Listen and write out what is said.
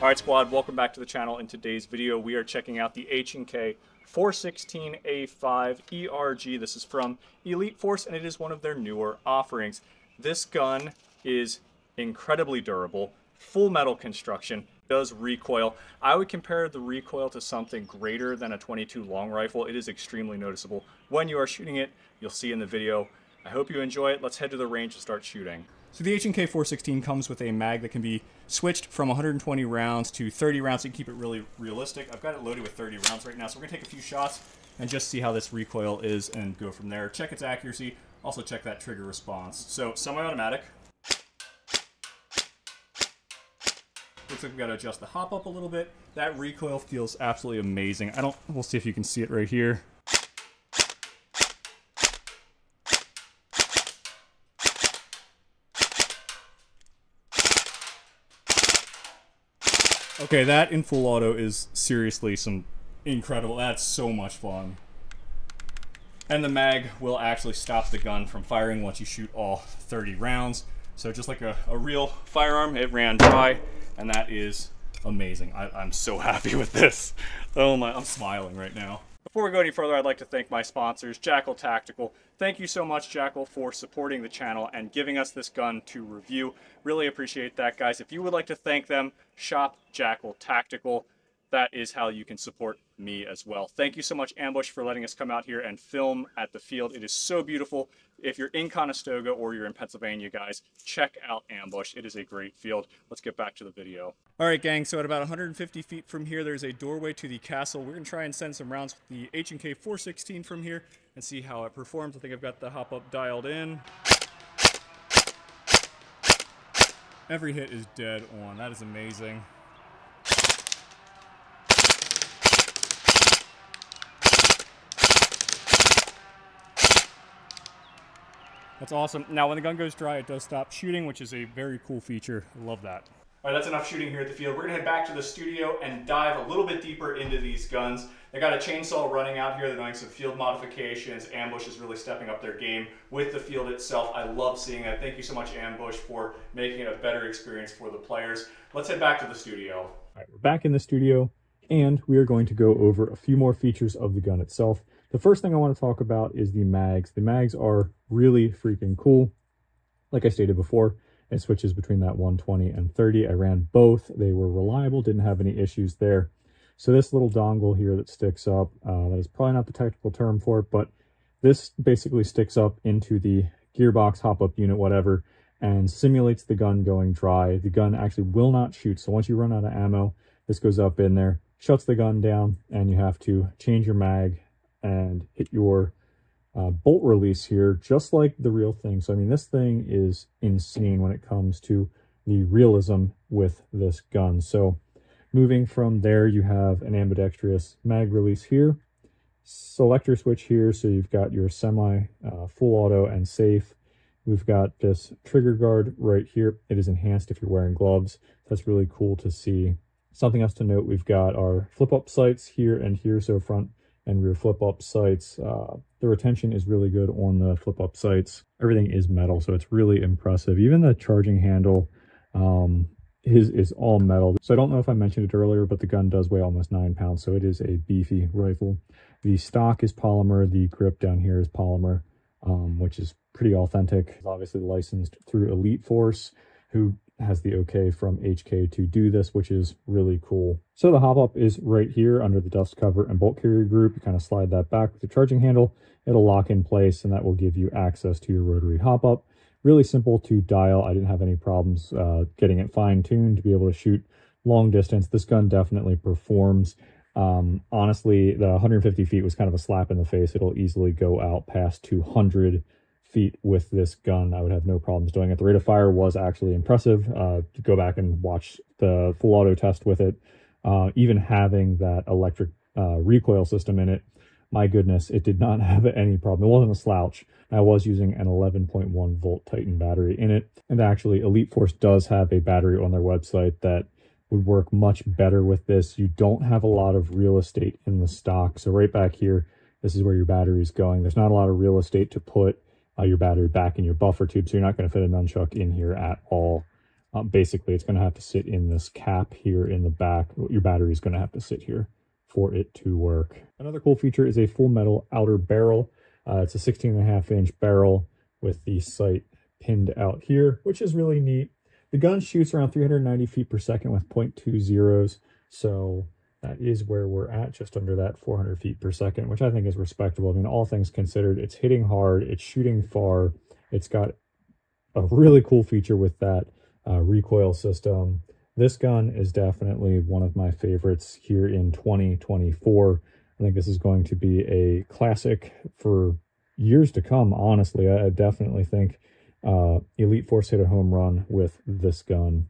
All right, squad, welcome back to the channel. In today's video, we are checking out the H&K 416A5 ERG. This is from Elite Force, and it is one of their newer offerings. This gun is incredibly durable, full metal construction, does recoil. I would compare the recoil to something greater than a 22 long rifle. It is extremely noticeable. When you are shooting it, you'll see in the video. I hope you enjoy it. Let's head to the range and start shooting. So the H&K 416 comes with a mag that can be switched from 120 rounds to 30 rounds so you can keep it really realistic. I've got it loaded with 30 rounds right now, so we're going to take a few shots and just see how this recoil is and go from there. Check its accuracy, also check that trigger response. So semi-automatic. Looks like we've got to adjust the hop up a little bit. That recoil feels absolutely amazing. I don't, we'll see if you can see it right here. Okay, that in full auto is seriously some incredible. That's so much fun. And the mag will actually stop the gun from firing once you shoot all 30 rounds. So just like a, a real firearm, it ran dry, and that is amazing. I, I'm so happy with this. Oh my, I'm smiling right now. Before we go any further, I'd like to thank my sponsors, Jackal Tactical. Thank you so much, Jackal, for supporting the channel and giving us this gun to review. Really appreciate that, guys. If you would like to thank them, shop Jackal Tactical that is how you can support me as well. Thank you so much, Ambush, for letting us come out here and film at the field. It is so beautiful. If you're in Conestoga or you're in Pennsylvania, guys, check out Ambush. It is a great field. Let's get back to the video. All right, gang, so at about 150 feet from here, there's a doorway to the castle. We're going to try and send some rounds with the H&K 416 from here and see how it performs. I think I've got the hop-up dialed in. Every hit is dead on. That is amazing. That's awesome. Now, when the gun goes dry, it does stop shooting, which is a very cool feature. I love that. All right, that's enough shooting here at the field. We're gonna head back to the studio and dive a little bit deeper into these guns. They got a chainsaw running out here. They're doing some field modifications. Ambush is really stepping up their game with the field itself. I love seeing that. Thank you so much, Ambush, for making it a better experience for the players. Let's head back to the studio. All right, we're back in the studio, and we are going to go over a few more features of the gun itself. The first thing I want to talk about is the mags. The mags are really freaking cool. Like I stated before, it switches between that 120 and 30. I ran both. They were reliable, didn't have any issues there. So this little dongle here that sticks up, uh, that is probably not the technical term for it, but this basically sticks up into the gearbox, hop-up unit, whatever, and simulates the gun going dry. The gun actually will not shoot. So once you run out of ammo, this goes up in there, shuts the gun down, and you have to change your mag and hit your uh, bolt release here, just like the real thing. So, I mean, this thing is insane when it comes to the realism with this gun. So, moving from there, you have an ambidextrous mag release here, selector switch here, so you've got your semi uh, full auto and safe. We've got this trigger guard right here. It is enhanced if you're wearing gloves. That's really cool to see. Something else to note, we've got our flip-up sights here and here, so front and rear flip-up sights. Uh, the retention is really good on the flip-up sights. Everything is metal, so it's really impressive. Even the charging handle um, is, is all metal. So I don't know if I mentioned it earlier, but the gun does weigh almost nine pounds, so it is a beefy rifle. The stock is polymer. The grip down here is polymer, um, which is pretty authentic. It's obviously licensed through Elite Force, who has the okay from HK to do this, which is really cool. So the hop up is right here under the dust cover and bolt carrier group. You kind of slide that back with the charging handle. It'll lock in place and that will give you access to your rotary hop up. Really simple to dial. I didn't have any problems uh, getting it fine tuned to be able to shoot long distance. This gun definitely performs. Um, honestly, the 150 feet was kind of a slap in the face. It'll easily go out past 200 feet with this gun, I would have no problems doing it. The rate of fire was actually impressive. Uh, to go back and watch the full auto test with it, uh, even having that electric uh, recoil system in it, my goodness, it did not have any problem. It wasn't a slouch. I was using an 11.1 volt Titan battery in it. And actually, Elite Force does have a battery on their website that would work much better with this. You don't have a lot of real estate in the stock. So right back here, this is where your battery is going. There's not a lot of real estate to put uh, your battery back in your buffer tube, so you're not going to fit a nunchuck in here at all. Um, basically, it's going to have to sit in this cap here in the back. Your battery is going to have to sit here for it to work. Another cool feature is a full metal outer barrel. Uh, it's a 16 and a half inch barrel with the sight pinned out here, which is really neat. The gun shoots around 390 feet per second with 0.2 zeros. So that is where we're at, just under that 400 feet per second, which I think is respectable. I mean, all things considered, it's hitting hard, it's shooting far, it's got a really cool feature with that uh, recoil system. This gun is definitely one of my favorites here in 2024. I think this is going to be a classic for years to come, honestly. I, definitely think uh, Elite Force hit a home run with this gun.